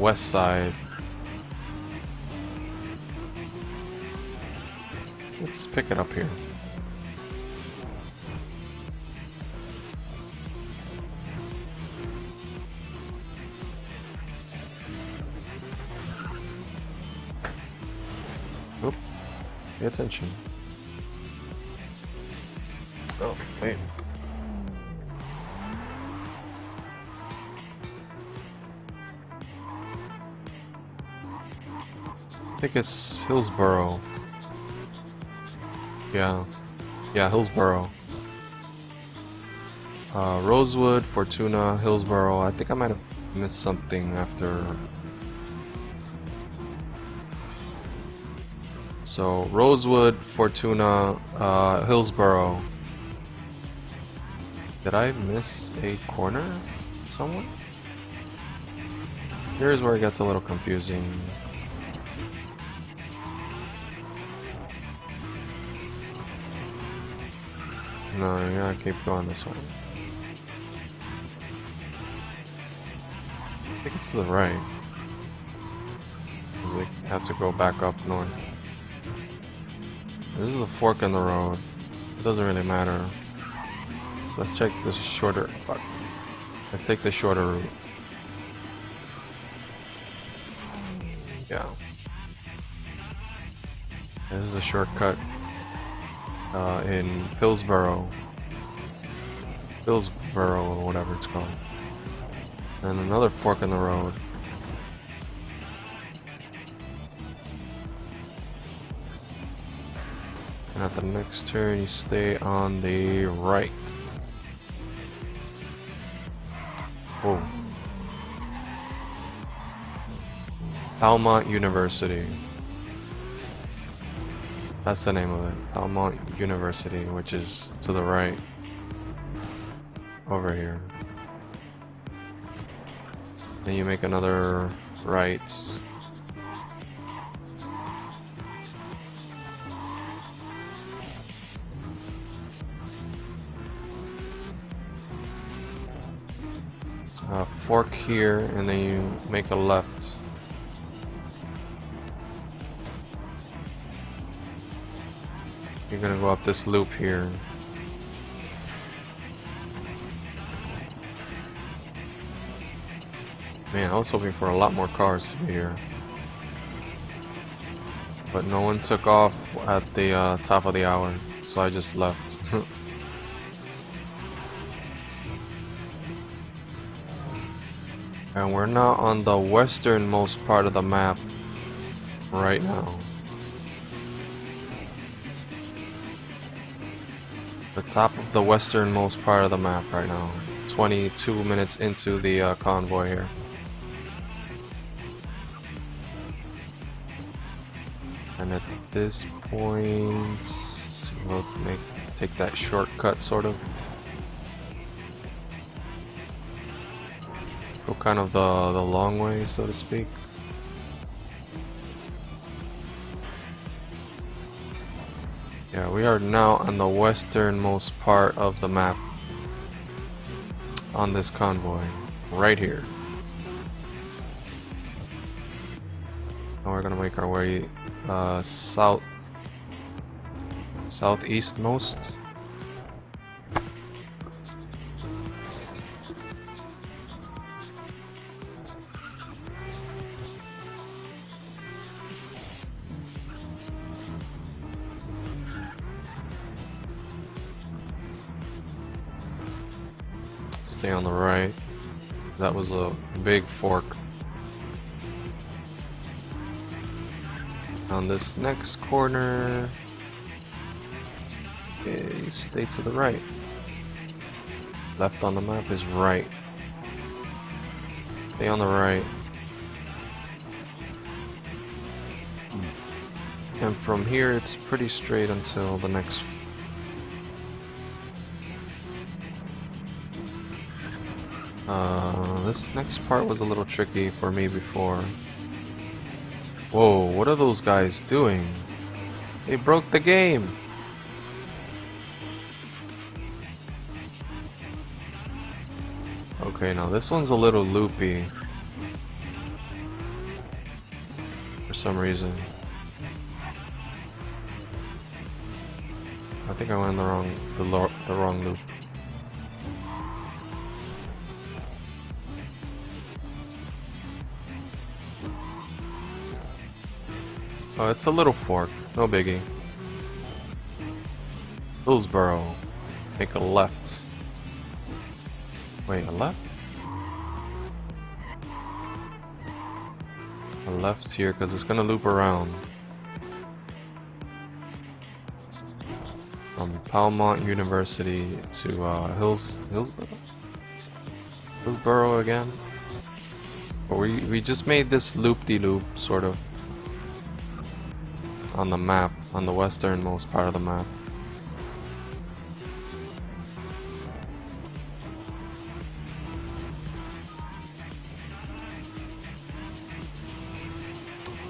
west side. Let's pick it up here. Oop. Pay attention. Oh, wait. I think it's Hillsboro. Yeah. Yeah, Hillsboro. Uh, Rosewood, Fortuna, Hillsboro. I think I might have missed something after. So, Rosewood, Fortuna, uh, Hillsboro. Did I miss a corner somewhere? Here's where it gets a little confusing. No, you gotta keep going this way. I think it's to the right. Cause they have to go back up north. This is a fork in the road. It doesn't really matter. Let's check this shorter. Fuck. Let's take the shorter route. Yeah. This is a shortcut uh, in Hillsboro. Hillsboro or whatever it's called. And another fork in the road. And at the next turn you stay on the right. Whoa. Palmont University. That's the name of it. Palmont University, which is to the right. Over here. Then you make another right. Uh, fork here, and then you make a left. You're gonna go up this loop here. Man, I was hoping for a lot more cars to be here. But no one took off at the uh, top of the hour, so I just left. and we're now on the westernmost part of the map right now. The top of the westernmost part of the map right now. 22 minutes into the uh, convoy here. And at this point, we'll make take that shortcut sort of. Go kind of the the long way, so to speak. Yeah, we are now on the westernmost part of the map on this convoy, right here. Now we're gonna make our way uh, south, southeast the right. That was a big fork. On this next corner, okay, stay to the right. Left on the map is right. Stay on the right. And from here it's pretty straight until the next Uh, this next part was a little tricky for me before. Whoa, what are those guys doing? They broke the game! Okay, now this one's a little loopy. for some reason. I think I went in the wrong the, the wrong loop. Oh, it's a little fork, no biggie. Hillsboro. Make a left. Wait, a left? A left here because it's gonna loop around. From Palmont University to uh, Hills Hillsboro? Hillsboro again? But we we just made this loop-de-loop -loop, sort of on the map, on the westernmost part of the map.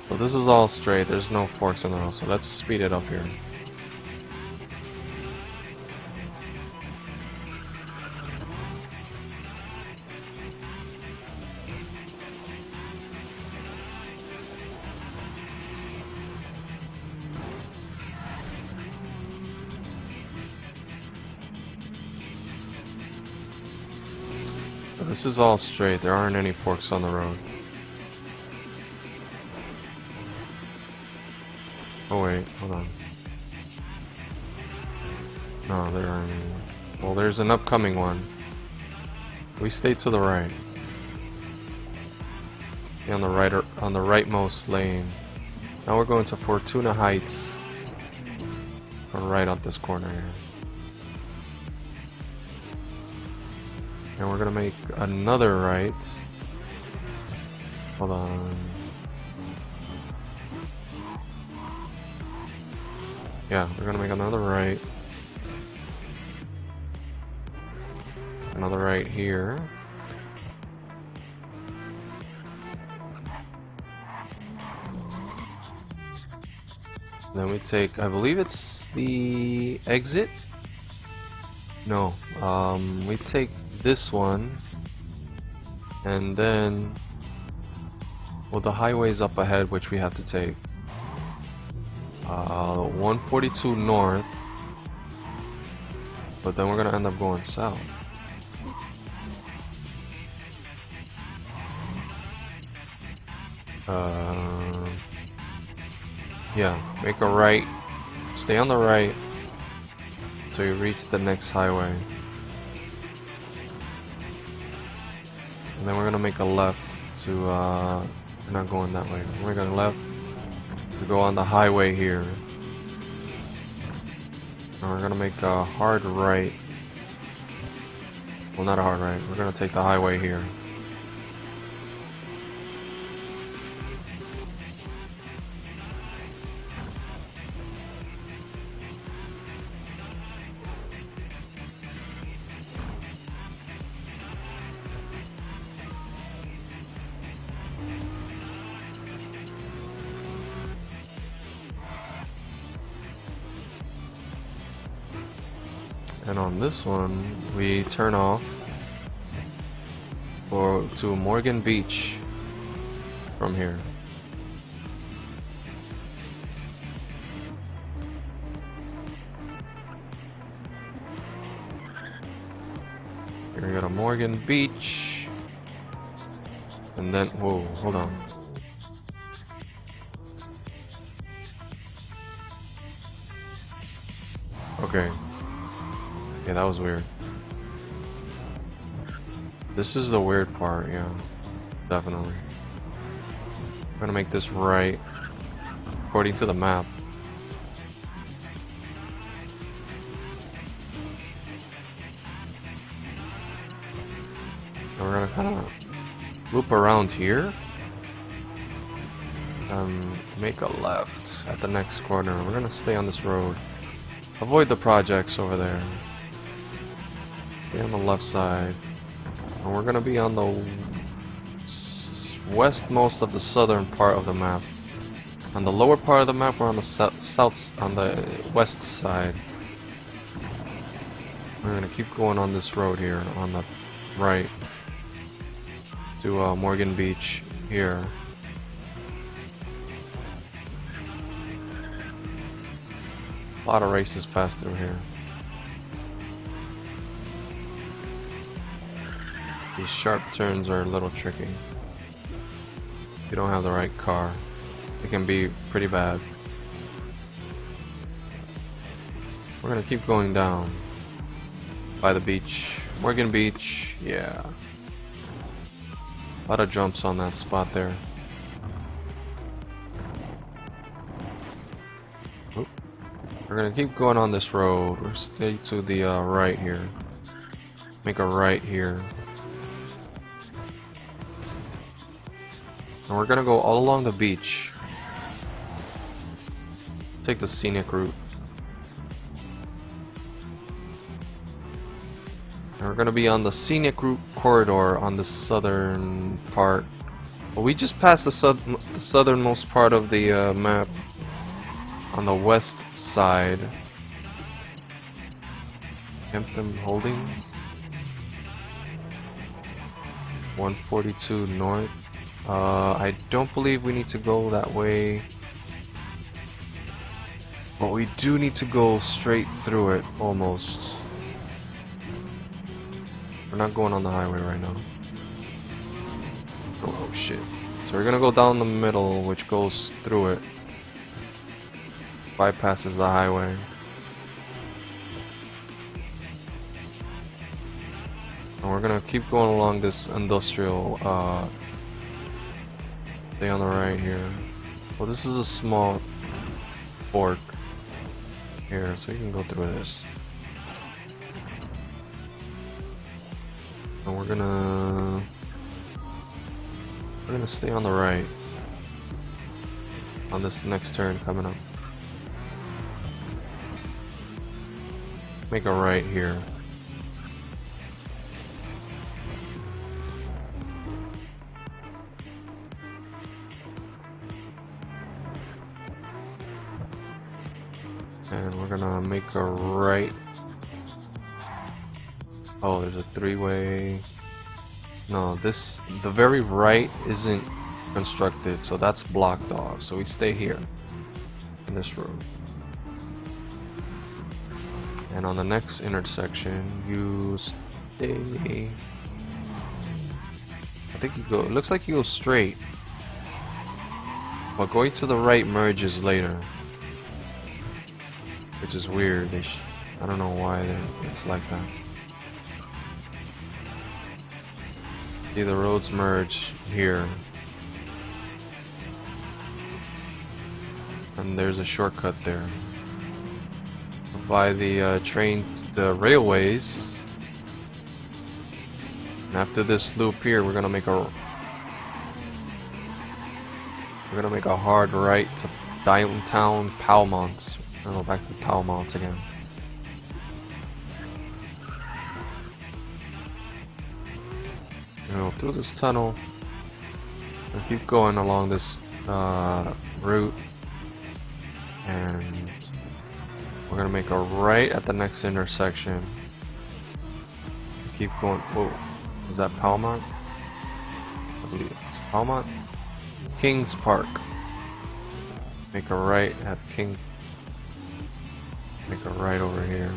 So this is all straight, there's no forks in the road, so let's speed it up here. This is all straight, there aren't any forks on the road. Oh wait, hold on. No, there aren't any. Well, there's an upcoming one. We stay to the right. Stay on the right or on the rightmost lane. Now we're going to Fortuna Heights. Or right on this corner here. And we're gonna make another right. Hold on. Yeah, we're gonna make another right. Another right here. Then we take, I believe it's the exit? No, um, we take this one and then well the highways up ahead which we have to take. Uh, 142 north but then we're gonna end up going south. Uh, yeah make a right stay on the right until you reach the next highway And then we're gonna make a left to, uh, we're not going that way. We're gonna left to go on the highway here. And we're gonna make a hard right. Well, not a hard right. We're gonna take the highway here. And on this one, we turn off for to Morgan Beach from here. Here we go to Morgan Beach. And then, whoa, hold on. Okay, yeah, that was weird. This is the weird part, yeah. Definitely. I'm gonna make this right according to the map. And we're gonna kind of loop around here. Um, make a left at the next corner. We're gonna stay on this road. Avoid the projects over there. Stay on the left side. And we're gonna be on the westmost of the southern part of the map. On the lower part of the map, we're on the south, south on the west side. We're gonna keep going on this road here, on the right, to uh, Morgan Beach here. A lot of races pass through here. These sharp turns are a little tricky. If you don't have the right car, it can be pretty bad. We're gonna keep going down by the beach. Morgan Beach, yeah. A lot of jumps on that spot there. We're gonna keep going on this road. We'll stay to the uh, right here. Make a right here. And we're gonna go all along the beach. Take the scenic route. And we're gonna be on the scenic route corridor on the southern part. We just passed the, sou the southernmost part of the uh, map on the west side. Hampton Holdings. 142 north. Uh, I don't believe we need to go that way. But we do need to go straight through it, almost. We're not going on the highway right now. Oh, oh shit. So we're gonna go down the middle, which goes through it. Bypasses the highway. And we're gonna keep going along this industrial uh, thing on the right here. Well, this is a small fork here, so you can go through this. And we're gonna we're gonna stay on the right on this next turn coming up. Make a right here. And we're gonna make a right Oh, there's a three-way. No, this the very right isn't constructed, so that's blocked off. So we stay here in this road. And on the next intersection, you stay. I think you go. It looks like you go straight, but going to the right merges later, which is weird. I don't know why it's like that. See the roads merge here. And there's a shortcut there. By the uh, train, the railways. And after this loop here, we're gonna make a we're gonna make a hard right to downtown Palmont. And go back to Palmont again. go through this tunnel. And keep going along this uh, route. And we're gonna make a right at the next intersection. Keep going. Whoa. Is that Palmont? I believe it's Palmont. Kings Park. Make a right at King make a right over here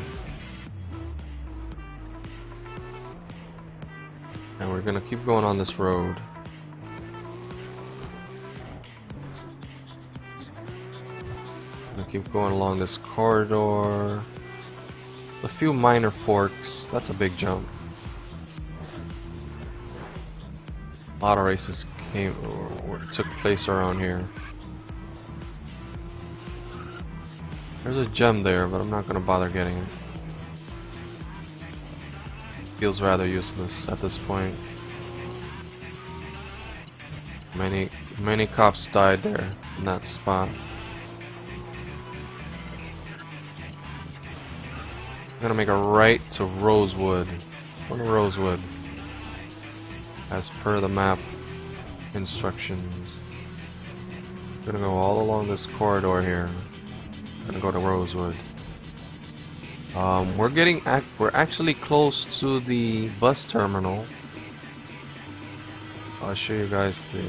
And we're gonna keep going on this road. Keep going along this corridor. A few minor forks. That's a big jump. A lot of races came or, or took place around here. There's a gem there, but I'm not gonna bother getting it feels rather useless at this point. Many, many cops died there in that spot. I'm gonna make a right to Rosewood. Go to Rosewood. As per the map instructions. I'm gonna go all along this corridor here. Gonna go to Rosewood. Um, we're getting ac we're actually close to the bus terminal. I'll show you guys the